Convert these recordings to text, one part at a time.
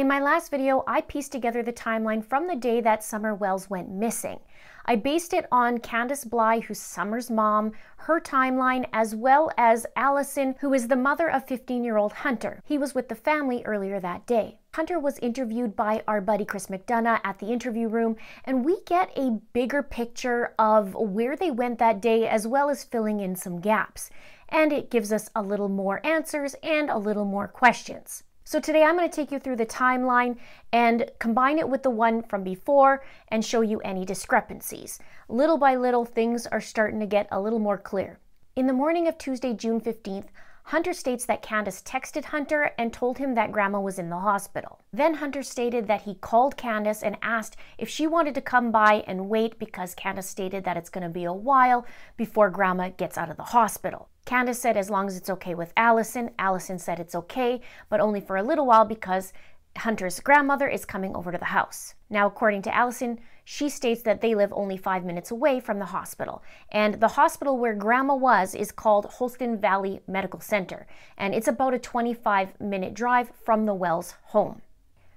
In my last video, I pieced together the timeline from the day that Summer Wells went missing. I based it on Candus Bly, who's Summer's mom, her timeline, as well as Allyson, who is the mother of 15 year old Hunter. He was with the family earlier that day. Hunter was interviewed by our buddy Chris McDonough at the interview room, and we get a bigger picture of where they went that day as well as filling in some gaps. And it gives us a little more answers and a little more questions. So today I'm going to take you through the timeline and combine it with the one from before and show you any discrepancies. Little by little, things are starting to get a little more clear. In the morning of Tuesday, June 15th, Hunter states that Candus texted Hunter and told him that Grandma was in the hospital. Then Hunter stated that he called Candus and asked if she wanted to come by and wait because Candus stated that it's going to be a while before Grandma gets out of the hospital. Candus said as long as it's okay with Allyson. Allyson said it's okay, but only for a little while because Hunter's grandmother is coming over to the house. Now, according to Allyson, she states that they live only five minutes away from the hospital. And the hospital where grandma was is called Holston Valley Medical Center. And it's about a 25 minute drive from the Wells home.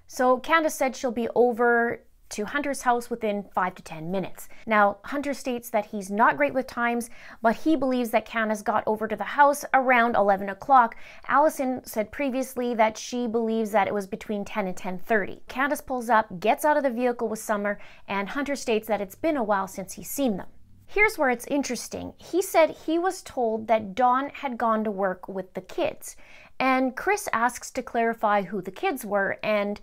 So Candus said she'll be over to Hunter's house within 5 to 10 minutes. Now, Hunter states that he's not great with times, but he believes that Candus got over to the house around 11 o'clock. Allyson said previously that she believes that it was between 10 and 10.30. Candus pulls up, gets out of the vehicle with Summer, and Hunter states that it's been a while since he's seen them. Here's where it's interesting. He said he was told that Don had gone to work with the kids. And Chris asks to clarify who the kids were, and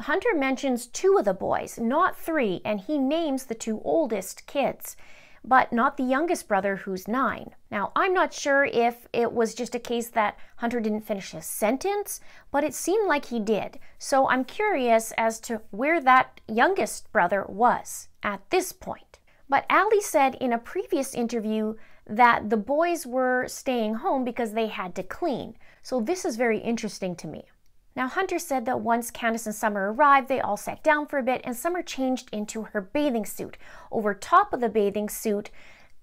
Hunter mentions two of the boys, not three, and he names the two oldest kids, but not the youngest brother who's nine. Now, I'm not sure if it was just a case that Hunter didn't finish his sentence, but it seemed like he did. So I'm curious as to where that youngest brother was at this point. But Allie said in a previous interview that the boys were staying home because they had to clean. So this is very interesting to me. Now, Hunter said that once Candus and Summer arrived, they all sat down for a bit and Summer changed into her bathing suit. Over top of the bathing suit,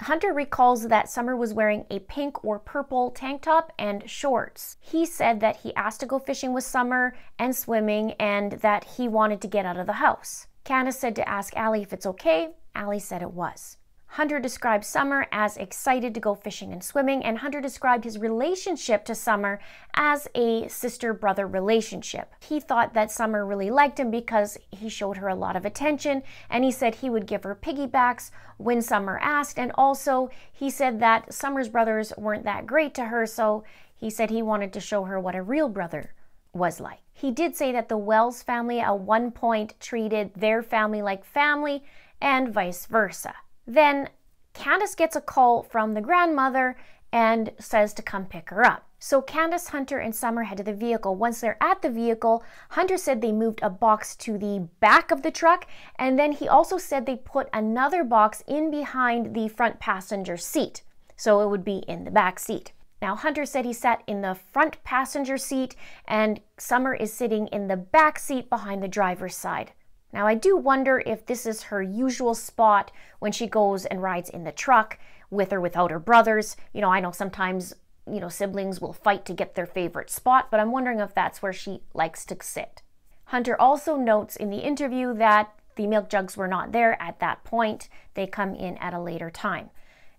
Hunter recalls that Summer was wearing a pink or purple tank top and shorts. He said that he asked to go fishing with Summer and swimming and that he wanted to get out of the house. Candus said to ask Allie if it's okay. Allie said it was. Hunter described Summer as excited to go fishing and swimming, and Hunter described his relationship to Summer as a sister brother relationship. He thought that Summer really liked him because he showed her a lot of attention, and he said he would give her piggybacks when Summer asked, and also he said that Summer's brothers weren't that great to her, so he said he wanted to show her what a real brother was like. He did say that the Wells family at one point treated their family like family and vice versa. Then Candus gets a call from the grandmother and says to come pick her up. So Candus, Hunter, and Summer head to the vehicle. Once they're at the vehicle, Hunter said they moved a box to the back of the truck, and then he also said they put another box in behind the front passenger seat. So it would be in the back seat. Now, Hunter said he sat in the front passenger seat, and Summer is sitting in the back seat behind the driver's side. Now, I do wonder if this is her usual spot when she goes and rides in the truck with or without her brothers. You know, I know sometimes, you know, siblings will fight to get their favorite spot, but I'm wondering if that's where she likes to sit. Hunter also notes in the interview that the milk jugs were not there at that point. They come in at a later time.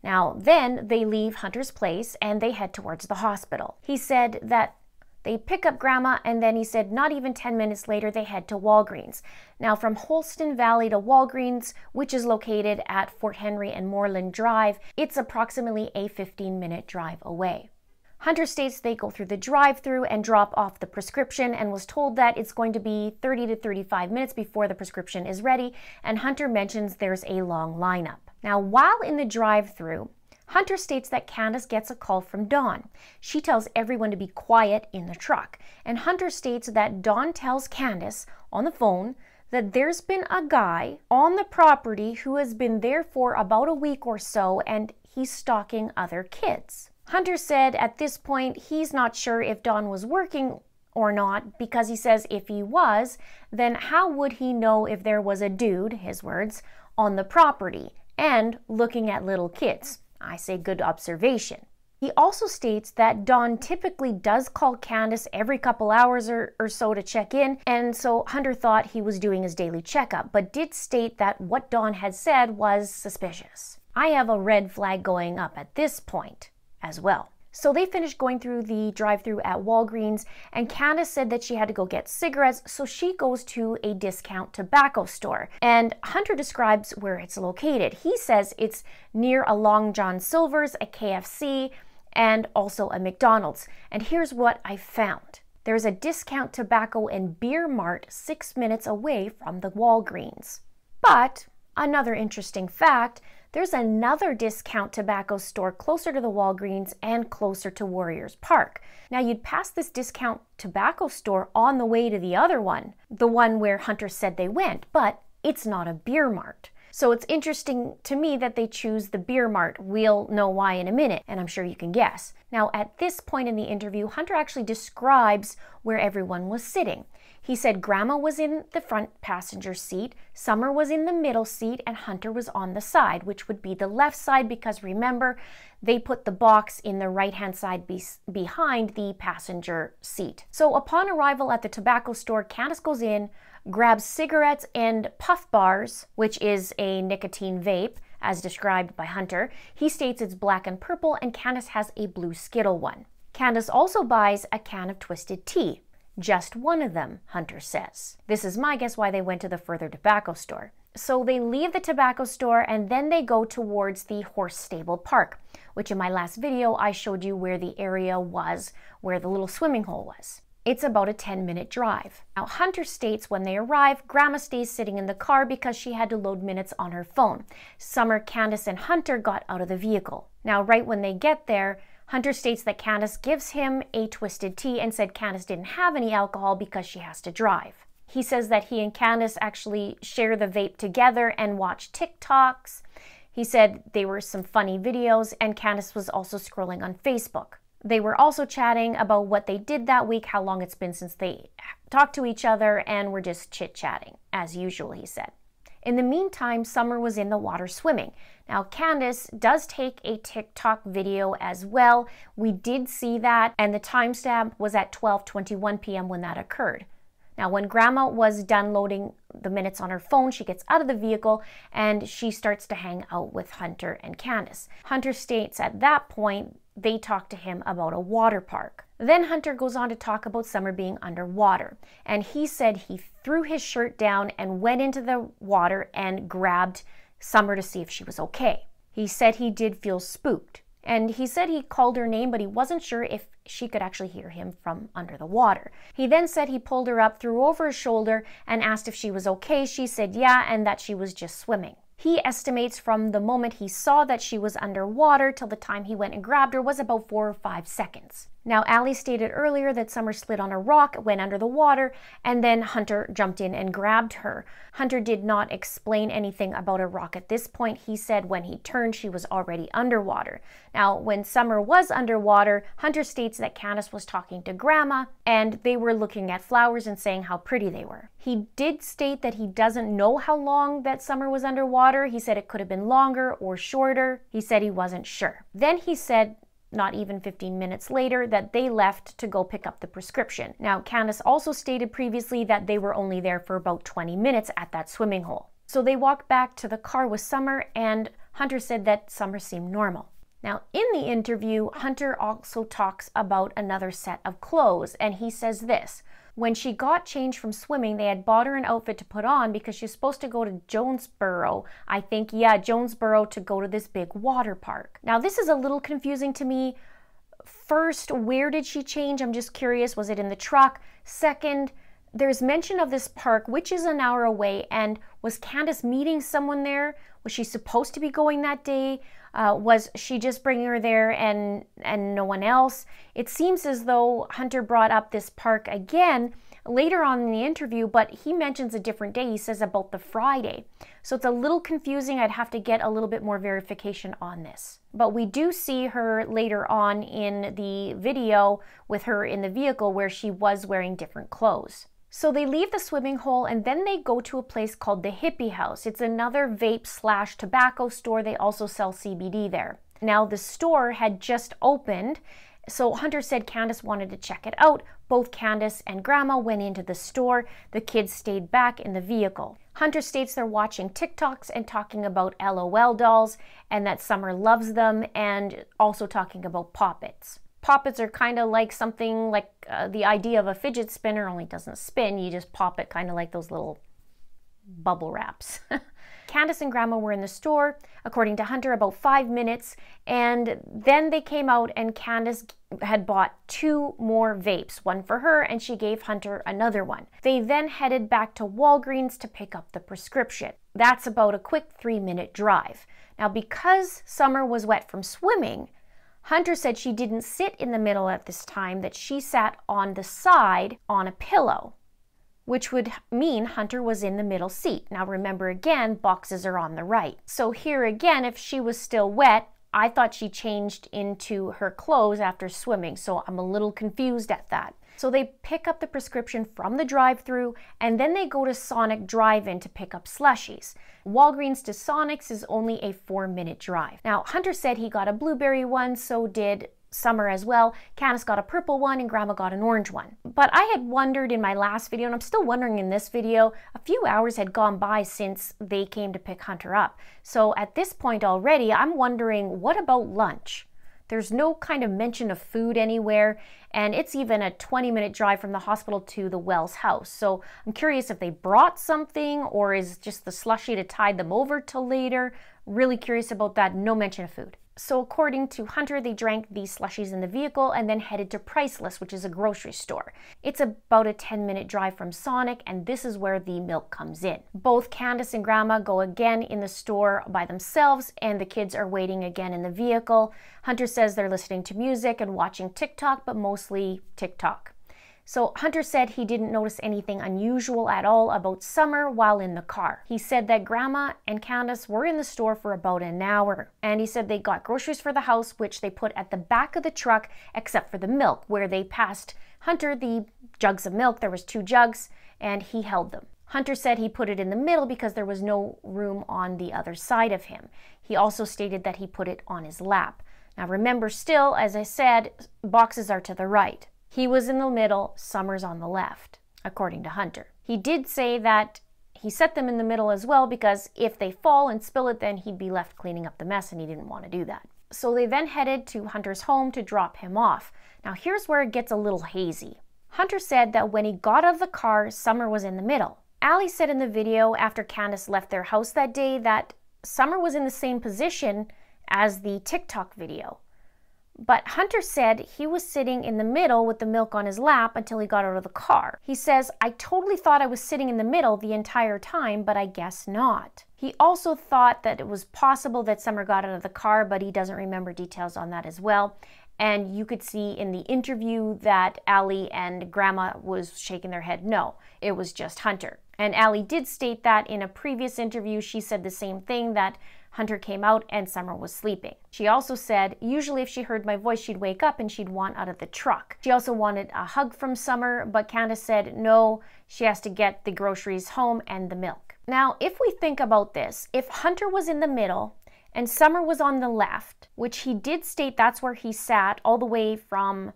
Now, then they leave Hunter's place and they head towards the hospital. He said that they pick up Grandma, and then he said not even 10 minutes later they head to Walgreens. Now, from Holston Valley to Walgreens, which is located at Fort Henry and Moreland Drive, it's approximately a 15 minute drive away. Hunter states they go through the drive through and drop off the prescription and was told that it's going to be 30 to 35 minutes before the prescription is ready. And Hunter mentions there's a long lineup. Now, while in the drive through, Hunter states that Candus gets a call from Don. She tells everyone to be quiet in the truck. And Hunter states that Don tells Candus on the phone that there's been a guy on the property who has been there for about a week or so and he's stalking other kids. Hunter said at this point he's not sure if Don was working or not because he says if he was, then how would he know if there was a dude, his words, on the property and looking at little kids? I say good observation. He also states that Don typically does call Candus every couple hours or, or so to check in, and so Hunter thought he was doing his daily checkup, but did state that what Don had said was suspicious. I have a red flag going up at this point as well. So they finished going through the drive through at Walgreens, and Candus said that she had to go get cigarettes, so she goes to a discount tobacco store. And Hunter describes where it's located. He says it's near a Long John Silver's, a KFC, and also a McDonald's. And here's what I found. There's a discount tobacco and beer mart six minutes away from the Walgreens. But another interesting fact there's another discount tobacco store closer to the Walgreens and closer to Warriors Park. Now, you'd pass this discount tobacco store on the way to the other one, the one where Hunter said they went, but it's not a beer mart. So it's interesting to me that they choose the beer mart. We'll know why in a minute, and I'm sure you can guess. Now, at this point in the interview, Hunter actually describes where everyone was sitting. He said Grandma was in the front passenger seat, Summer was in the middle seat, and Hunter was on the side, which would be the left side because remember, they put the box in the right hand side be behind the passenger seat. So upon arrival at the tobacco store, Candus goes in, grabs cigarettes and puff bars, which is a nicotine vape, as described by Hunter. He states it's black and purple, and Candus has a blue Skittle one. Candus also buys a can of twisted tea. Just one of them, Hunter says. This is my guess why they went to the further tobacco store. So they leave the tobacco store and then they go towards the horse stable park, which in my last video I showed you where the area was, where the little swimming hole was. It's about a 10 minute drive. Now, Hunter states when they arrive, Grandma stays sitting in the car because she had to load minutes on her phone. Summer, Candus, and Hunter got out of the vehicle. Now, right when they get there, Hunter states that Candus gives him a twisted tea and said Candus didn't have any alcohol because she has to drive. He says that he and Candus actually share the vape together and watch TikToks. He said they were some funny videos, and Candus was also scrolling on Facebook. They were also chatting about what they did that week, how long it's been since they talked to each other, and were just chit chatting, as usual, he said. In the meantime, Summer was in the water swimming. Now, Candus does take a TikTok video as well. We did see that, and the timestamp was at 12:21 p.m. when that occurred. Now, when Grandma was done loading the minutes on her phone, she gets out of the vehicle and she starts to hang out with Hunter and Candus. Hunter states at that point they talk to him about a water park. Then Hunter goes on to talk about Summer being underwater, and he said he threw his shirt down and went into the water and grabbed Summer to see if she was okay. He said he did feel spooked, and he said he called her name, but he wasn't sure if she could actually hear him from under the water. He then said he pulled her up, threw over his shoulder, and asked if she was okay. She said yeah, and that she was just swimming. He estimates from the moment he saw that she was underwater till the time he went and grabbed her was about four or five seconds. Now, Allie stated earlier that Summer slid on a rock, went under the water, and then Hunter jumped in and grabbed her. Hunter did not explain anything about a rock at this point. He said when he turned, she was already underwater. Now, when Summer was underwater, Hunter states that Candus was talking to Grandma, and they were looking at flowers and saying how pretty they were. He did state that he doesn't know how long that Summer was underwater. He said it could have been longer or shorter. He said he wasn't sure. Then he said not even 15 minutes later, that they left to go pick up the prescription. Now, Candus also stated previously that they were only there for about 20 minutes at that swimming hole. So they walked back to the car with Summer, and Hunter said that Summer seemed normal. Now, in the interview, Hunter also talks about another set of clothes, and he says this when she got changed from swimming, they had bought her an outfit to put on because she's supposed to go to Jonesboro. I think, yeah, Jonesboro to go to this big water park. Now, this is a little confusing to me. First, where did she change? I'm just curious. Was it in the truck? Second, there's mention of this park, which is an hour away, and was Candus meeting someone there? Was she supposed to be going that day? Uh, was she just bringing her there and and no one else? It seems as though Hunter brought up this park again later on in the interview, but he mentions a different day. He says about the Friday. So it's a little confusing. I'd have to get a little bit more verification on this. But we do see her later on in the video with her in the vehicle where she was wearing different clothes. So they leave the swimming hole and then they go to a place called the Hippie House. It's another vape slash tobacco store. They also sell CBD there. Now, the store had just opened, so Hunter said Candus wanted to check it out. Both Candus and Grandma went into the store. The kids stayed back in the vehicle. Hunter states they're watching TikToks and talking about LOL dolls and that Summer loves them and also talking about poppets. Poppets are kind of like something like uh, the idea of a fidget spinner, only doesn't spin. You just pop it kind of like those little bubble wraps. Candus and Grandma were in the store, according to Hunter, about five minutes, and then they came out and Candus had bought two more vapes, one for her, and she gave Hunter another one. They then headed back to Walgreens to pick up the prescription. That's about a quick three minute drive. Now, because Summer was wet from swimming, Hunter said she didn't sit in the middle at this time, that she sat on the side on a pillow which would mean Hunter was in the middle seat. Now remember again, boxes are on the right. So here again, if she was still wet, I thought she changed into her clothes after swimming, so I'm a little confused at that. So they pick up the prescription from the drive-through and then they go to Sonic Drive-In to pick up slushies. Walgreens to Sonic's is only a four minute drive. Now, Hunter said he got a blueberry one, so did summer as well. Candus got a purple one and Grandma got an orange one. But I had wondered in my last video, and I'm still wondering in this video, a few hours had gone by since they came to pick Hunter up. So at this point already, I'm wondering, what about lunch? There's no kind of mention of food anywhere, and it's even a 20 minute drive from the hospital to the Wells house. So I'm curious if they brought something or is just the slushy to tide them over till later. Really curious about that. No mention of food. So according to Hunter, they drank these slushies in the vehicle and then headed to Priceless, which is a grocery store. It's about a 10 minute drive from Sonic and this is where the milk comes in. Both Candus and Grandma go again in the store by themselves and the kids are waiting again in the vehicle. Hunter says they're listening to music and watching TikTok, but mostly TikTok. So Hunter said he didn't notice anything unusual at all about Summer while in the car. He said that Grandma and Candus were in the store for about an hour, and he said they got groceries for the house, which they put at the back of the truck, except for the milk, where they passed Hunter the jugs of milk. There was two jugs, and he held them. Hunter said he put it in the middle because there was no room on the other side of him. He also stated that he put it on his lap. Now remember still, as I said, boxes are to the right. He was in the middle, Summers on the left, according to Hunter. He did say that he set them in the middle as well because if they fall and spill it, then he'd be left cleaning up the mess and he didn't want to do that. So they then headed to Hunter's home to drop him off. Now here's where it gets a little hazy. Hunter said that when he got out of the car, Summer was in the middle. Allie said in the video after Candus left their house that day that Summer was in the same position as the TikTok video. But Hunter said he was sitting in the middle with the milk on his lap until he got out of the car. He says, I totally thought I was sitting in the middle the entire time, but I guess not. He also thought that it was possible that Summer got out of the car, but he doesn't remember details on that as well. And you could see in the interview that Allie and Grandma was shaking their head no, it was just Hunter. And Allie did state that in a previous interview, she said the same thing that Hunter came out and Summer was sleeping. She also said, usually if she heard my voice, she'd wake up and she'd want out of the truck. She also wanted a hug from Summer, but Candus said no, she has to get the groceries home and the milk. Now, if we think about this, if Hunter was in the middle and Summer was on the left, which he did state that's where he sat all the way from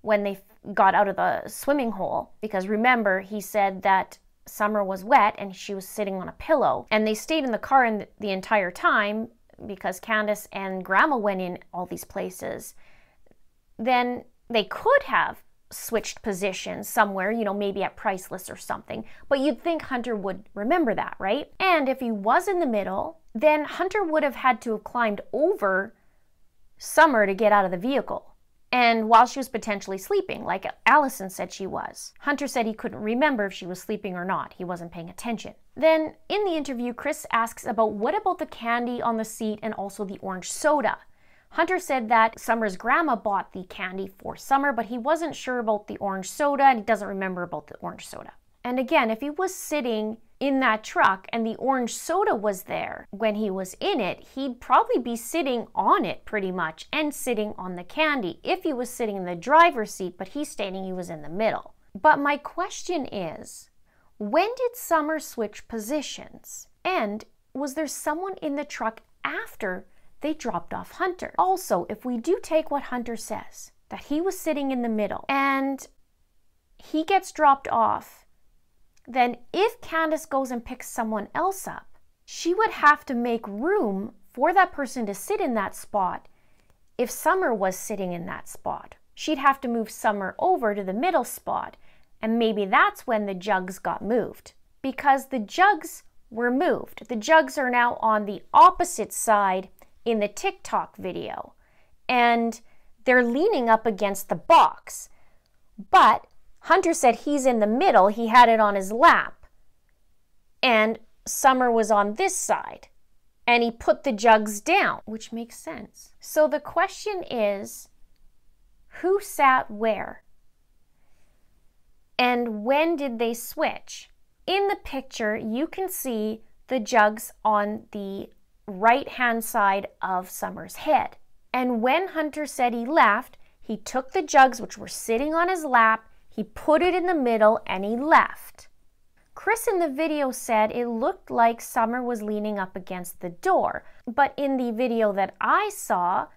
when they got out of the swimming hole, because remember, he said that Summer was wet and she was sitting on a pillow. And they stayed in the car in the entire time because Candus and Grandma went in all these places. Then they could have switched positions somewhere, you know, maybe at Priceless or something. But you'd think Hunter would remember that, right? And if he was in the middle, then Hunter would have had to have climbed over Summer to get out of the vehicle and while she was potentially sleeping, like Allyson said she was. Hunter said he couldn't remember if she was sleeping or not. He wasn't paying attention. Then, in the interview, Chris asks about what about the candy on the seat and also the orange soda. Hunter said that Summer's grandma bought the candy for Summer, but he wasn't sure about the orange soda and he doesn't remember about the orange soda. And again, if he was sitting in that truck and the orange soda was there when he was in it, he'd probably be sitting on it pretty much and sitting on the candy if he was sitting in the driver's seat, but he's stating he was in the middle. But my question is, when did Summer switch positions? And was there someone in the truck after they dropped off Hunter. Also, if we do take what Hunter says, that he was sitting in the middle and he gets dropped off, then if Candus goes and picks someone else up, she would have to make room for that person to sit in that spot if Summer was sitting in that spot. She'd have to move Summer over to the middle spot, and maybe that's when the jugs got moved. Because the jugs were moved. The jugs are now on the opposite side in the TikTok video, and they're leaning up against the box. But Hunter said he's in the middle, he had it on his lap. And Summer was on this side. And he put the jugs down, which makes sense. So the question is who sat where? And when did they switch? In the picture, you can see the jugs on the right hand side of Summer's head. And when Hunter said he left, he took the jugs which were sitting on his lap, he put it in the middle, and he left. Chris in the video said it looked like Summer was leaning up against the door, but in the video that I saw,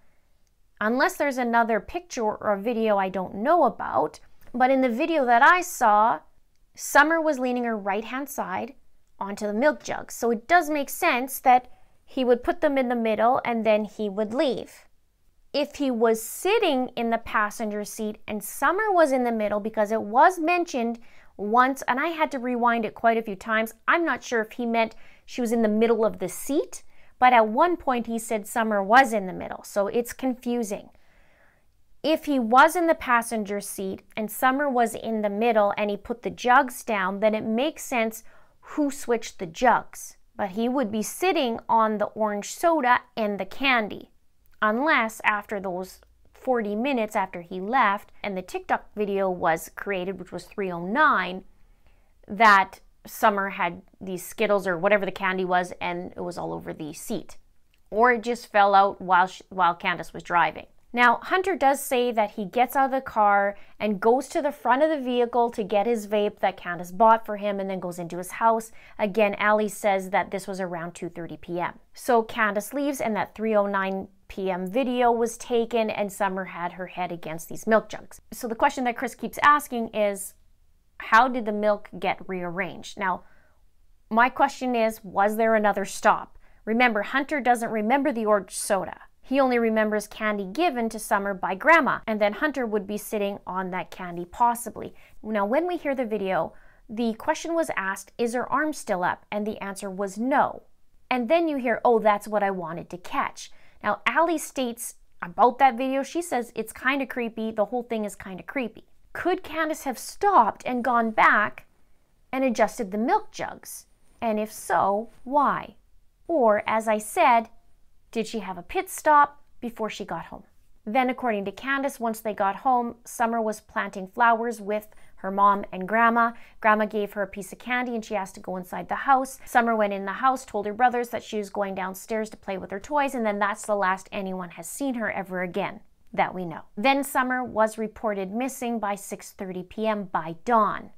unless there's another picture or video I don't know about, but in the video that I saw, Summer was leaning her right hand side onto the milk jug. So it does make sense that he would put them in the middle and then he would leave. If he was sitting in the passenger seat and Summer was in the middle, because it was mentioned once, and I had to rewind it quite a few times, I'm not sure if he meant she was in the middle of the seat, but at one point he said Summer was in the middle, so it's confusing. If he was in the passenger seat and Summer was in the middle and he put the jugs down, then it makes sense who switched the jugs but he would be sitting on the orange soda and the candy. Unless after those 40 minutes after he left and the TikTok video was created, which was 309, that Summer had these Skittles or whatever the candy was and it was all over the seat. Or it just fell out while, she, while Candus was driving. Now, Hunter does say that he gets out of the car and goes to the front of the vehicle to get his vape that Candus bought for him and then goes into his house. Again, Ali says that this was around 2.30 p.m. So Candus leaves and that 3.09 p.m. video was taken and Summer had her head against these milk jugs. So the question that Chris keeps asking is, how did the milk get rearranged? Now, my question is, was there another stop? Remember, Hunter doesn't remember the orange soda. He only remembers candy given to Summer by Grandma, and then Hunter would be sitting on that candy possibly. Now, when we hear the video, the question was asked, Is her arm still up? And the answer was no. And then you hear, Oh, that's what I wanted to catch. Now, Ali states about that video, she says it's kind of creepy. The whole thing is kind of creepy. Could Candus have stopped and gone back and adjusted the milk jugs? And if so, why? Or, as I said, did she have a pit stop before she got home? Then, according to Candus, once they got home, Summer was planting flowers with her mom and grandma. Grandma gave her a piece of candy and she asked to go inside the house. Summer went in the house, told her brothers that she was going downstairs to play with her toys, and then that's the last anyone has seen her ever again that we know. Then Summer was reported missing by 6:30 p.m. by Don.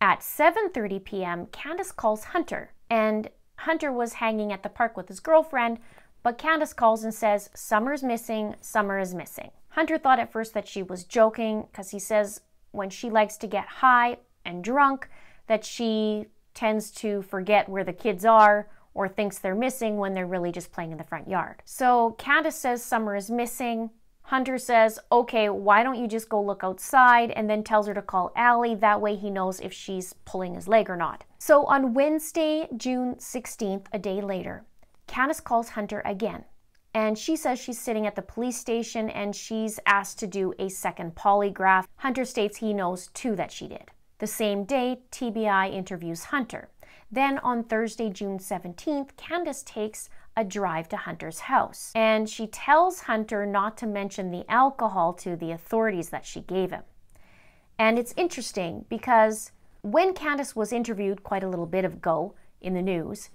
At 7:30 p.m., Candus calls Hunter, and Hunter was hanging at the park with his girlfriend but Candus calls and says, Summer's missing, Summer is missing. Hunter thought at first that she was joking because he says when she likes to get high and drunk, that she tends to forget where the kids are or thinks they're missing when they're really just playing in the front yard. So Candus says Summer is missing. Hunter says, okay, why don't you just go look outside? And then tells her to call Allie. That way he knows if she's pulling his leg or not. So on Wednesday, June 16th, a day later, Candus calls Hunter again, and she says she's sitting at the police station and she's asked to do a second polygraph. Hunter states he knows too that she did. The same day, TBI interviews Hunter. Then on Thursday, June 17th, Candus takes a drive to Hunter's house and she tells Hunter not to mention the alcohol to the authorities that she gave him. And it's interesting because when Candus was interviewed quite a little bit ago in the news,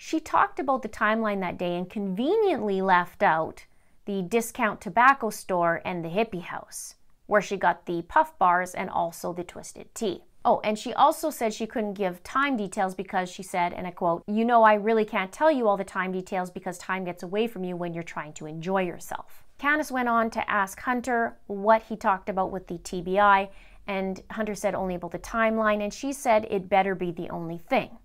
she talked about the timeline that day and conveniently left out the discount tobacco store and the hippie house, where she got the puff bars and also the twisted tea. Oh, and she also said she couldn't give time details because she said, and I quote, You know, I really can't tell you all the time details because time gets away from you when you're trying to enjoy yourself. Candus went on to ask Hunter what he talked about with the TBI, and Hunter said only about the timeline, and she said it better be the only thing.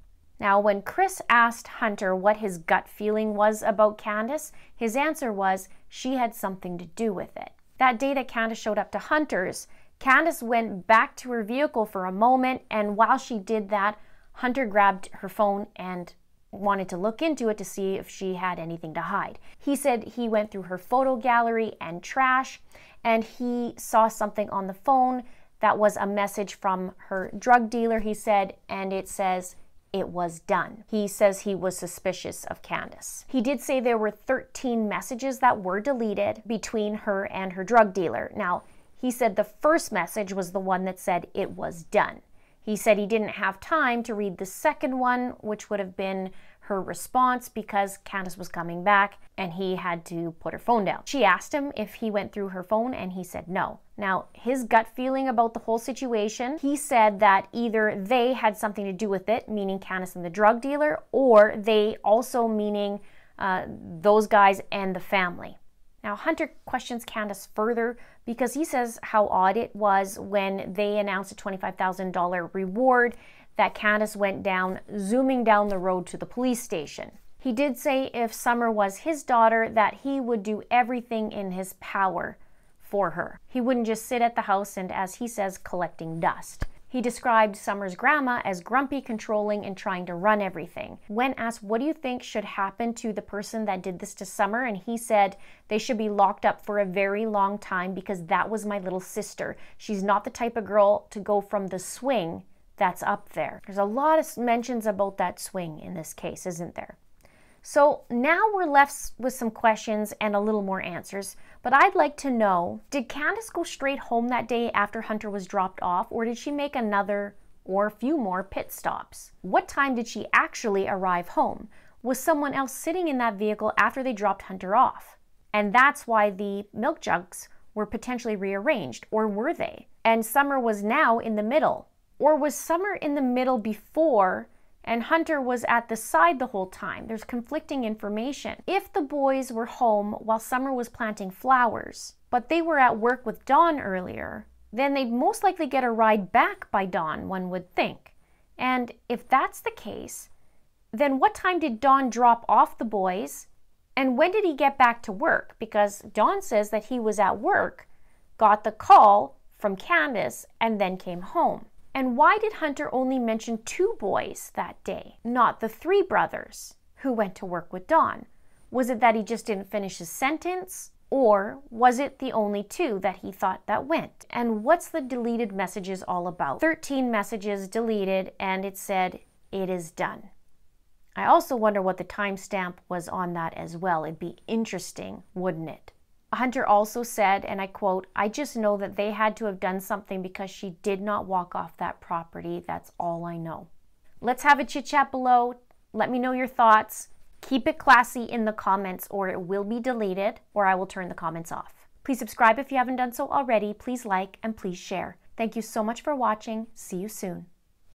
Now, when Chris asked Hunter what his gut feeling was about Candus, his answer was she had something to do with it. That day that Candus showed up to Hunter's, Candus went back to her vehicle for a moment, and while she did that, Hunter grabbed her phone and wanted to look into it to see if she had anything to hide. He said he went through her photo gallery and trash, and he saw something on the phone that was a message from her drug dealer, he said, and it says, it was done. He says he was suspicious of Candus. He did say there were 13 messages that were deleted between her and her drug dealer. Now, he said the first message was the one that said it was done. He said he didn't have time to read the second one, which would have been her response because Candus was coming back and he had to put her phone down. She asked him if he went through her phone and he said no. Now, his gut feeling about the whole situation, he said that either they had something to do with it, meaning Candus and the drug dealer, or they also meaning uh, those guys and the family. Now, Hunter questions Candus further because he says how odd it was when they announced a $25,000 reward that Candus went down, zooming down the road to the police station. He did say if Summer was his daughter, that he would do everything in his power for her. He wouldn't just sit at the house and, as he says, collecting dust. He described Summer's grandma as grumpy, controlling, and trying to run everything. When asked, What do you think should happen to the person that did this to Summer? and he said, They should be locked up for a very long time because that was my little sister. She's not the type of girl to go from the swing that's up there. There's a lot of mentions about that swing in this case, isn't there? So now we're left with some questions and a little more answers. But I'd like to know did Candus go straight home that day after Hunter was dropped off, or did she make another or a few more pit stops? What time did she actually arrive home? Was someone else sitting in that vehicle after they dropped Hunter off? And that's why the milk jugs were potentially rearranged, or were they? And Summer was now in the middle. Or was Summer in the middle before and Hunter was at the side the whole time. There's conflicting information. If the boys were home while Summer was planting flowers, but they were at work with Don earlier, then they'd most likely get a ride back by Don, one would think. And if that's the case, then what time did Don drop off the boys? And when did he get back to work? Because Don says that he was at work, got the call from Candus, and then came home. And why did Hunter only mention two boys that day, not the three brothers who went to work with Don? Was it that he just didn't finish his sentence? Or was it the only two that he thought that went? And what's the deleted messages all about? 13 messages deleted, and it said, it is done. I also wonder what the timestamp was on that as well. It'd be interesting, wouldn't it? Hunter also said, and I quote, I just know that they had to have done something because she did not walk off that property. That's all I know. Let's have a chit chat below. Let me know your thoughts. Keep it classy in the comments or it will be deleted or I will turn the comments off. Please subscribe if you haven't done so already. Please like and please share. Thank you so much for watching. See you soon.